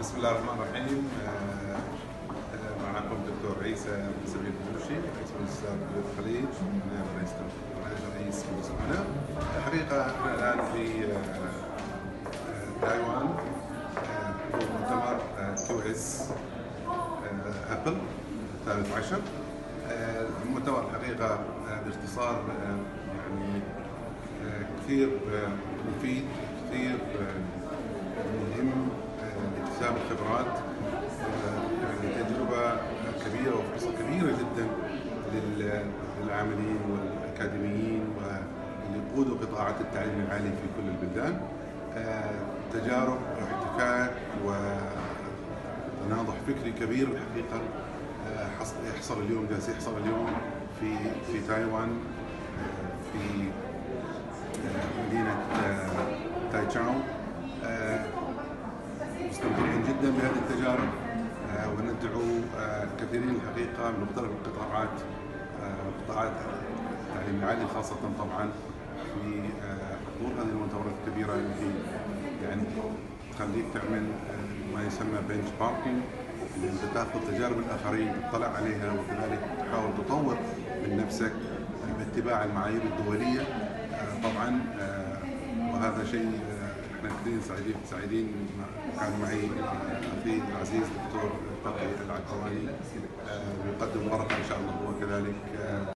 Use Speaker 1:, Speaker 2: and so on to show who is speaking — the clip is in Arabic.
Speaker 1: بسم الله الرحمن الرحيم. آه، آه، معكم دكتور عيسى بن سبيل البلوشي رئيس مجلس الخليج نائب رئيس رئيس مجلس الامناء الحقيقة إحنا الآن في آه، تايوان. هو مؤتمر QS Apple الثالث عشر. المؤتمر الحقيقة آه، باختصار يعني كثير مفيد كثير الخبرات آه، يعني تجربة كبيرة وفرصه كبيرة جدا لل- للعاملين والأكاديميين واللي يقودوا قطاعات التعليم العالي في كل البلدان. آه، تجارب واحتكاك وتناضح فكري كبير الحقيقة آه، حصل يحصل اليوم جالس يحصل اليوم في في تايوان في مدينة آه، تايتشاو. جدا بهذه التجارب آه، وندعو آه، كثيرين الحقيقة من مختلف القطاعات آه، قطاعات التعليم العالي خاصة طبعا في حضور هذه المؤتمرات الكبيرة اللي يعني تخليك تعمل ما يسمى بنش ماركينج اللي أنت تأخذ تجارب الآخرين تطلع عليها وكذلك تحاول تطور من نفسك باتباع المعايير الدولية. طبعا وهذا شيء إحنا كثير سعيدين سعيدين كان معي أخي العزيز دكتور تقي العكواني آه، يقدم ورقه إن شاء الله هو كذلك آه،